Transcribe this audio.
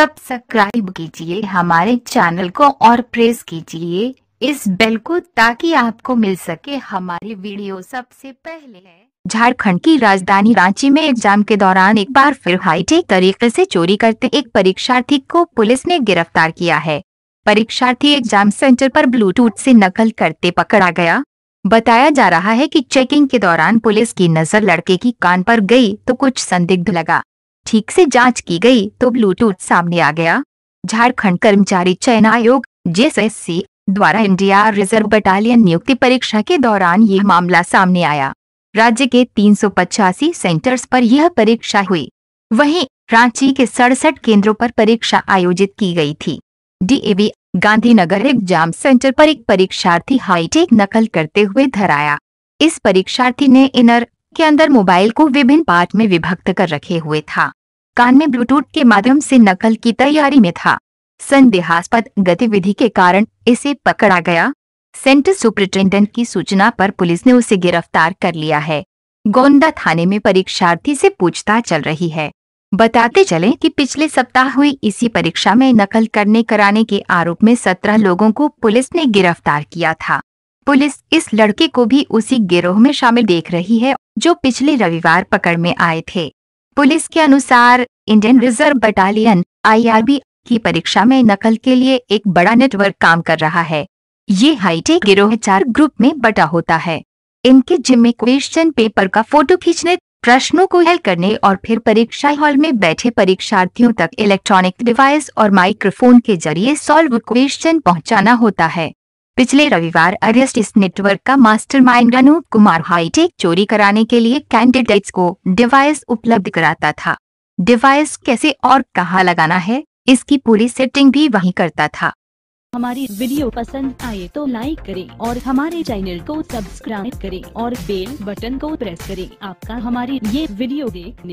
Subscribe कीजिए, हमारे channel को और प्रेस कीजिए इस बेल को ताकि आपको मिल सके हमारी वीडियो सबसे पहले। झारखंड की राजधानी रांची में एग्ज़ाम के दौरान एक बार फिर हाईटेक तरीके से चोरी करते एक परीक्षार्थी को पुलिस ने गिरफ़्तार किया है। परीक्षार्थी एग्ज़ाम सेंटर पर ब्लूटूथ से नकल करते पकड़ा गया। बताया जा रहा है कि चेकिंग के दौरान पुलिस की नज़र लड़के की कान पर गई तो कुछ संदिग्ध लगा। ठीक से जाँच की गई तो ब्लूटूथ सामने आ गया। झारखंड कर्मचारी चयन आयोग, जेएसएससी, द्वारा इंडिया रिज़र्व बटालियन नियुक्ति परीक्षा के दौरान यह मामला सामने आया। राज्य के तीन सेंटर्स पर यह परीक्षा हुई। वहीं रांची के सड़सठ केंद्रों पर परीक्षा आयोजित की गई थी। डीएवी गांधीनगर एग्ज़ाम सेंटर पर एक परीक्षार्थी हाईटेक नकल करते हुए धराया इस परीक्षार्थी ने इनर के अंदर मोबाइल को विभिन्न पार्ट में विभक्त कर रखे हुए था। कान में ब्लूटूथ के माध्यम से नकल की तैयारी में था। संदेहास्पद गतिविधि के कारण इसे पकड़ा गया। सेंटर सुपरिटेंडेंट की सूचना पर पुलिस ने उसे गिरफ़्तार कर लिया है। गोंदा थाने में परीक्षार्थी से पूछताछ चल रही है। बताते चलें कि पिछले सप्ताह हुई इसी परीक्षा में नकल करने कराने के आरोप में सत्रह लोगों को पुलिस ने गिरफ़्तार किया था। पुलिस इस लड़के को भी उसी गिरोह में शामिल देख रही है, जो पिछले रविवार पकड़ में आए थे। पुलिस के अनुसार, इंडियन रिज़र्व बटालियन, आईआरबी, की परीक्षा में नकल के लिए एक बड़ा नेटवर्क काम कर रहा है। ये हाईटेक गिरोह चार ग्रुप में बटा होता है। इनके जिम्मे क्वेश्चन पेपर का फ़ोटो खींचने, प्रश्नों को हल करने और फिर परीक्षा हॉल में बैठे परीक्षार्थियों तक इलेक्ट्रॉनिक डिवाइस और माइक्रोफोन के ज़रिए सॉल्व क्वेश्चन पहुंचाना होता है। पिछले रविवार अरेस्ट इस नेटवर्क का मास्टरमाइंड अनूप कुमार हाईटेक चोरी कराने के लिए कैंडिडेट्स को डिवाइस उपलब्ध कराता था। डिवाइस कैसे और कहाँ लगाना है? इसकी पूरी सेटिंग भी वही करता था। हमारी वीडियो पसंद आए तो लाइक करें और हमारे चैनल को सब्सक्राइब करें और बेल बटन को प्रेस करें। आपका हमारी ये वीडियो देखने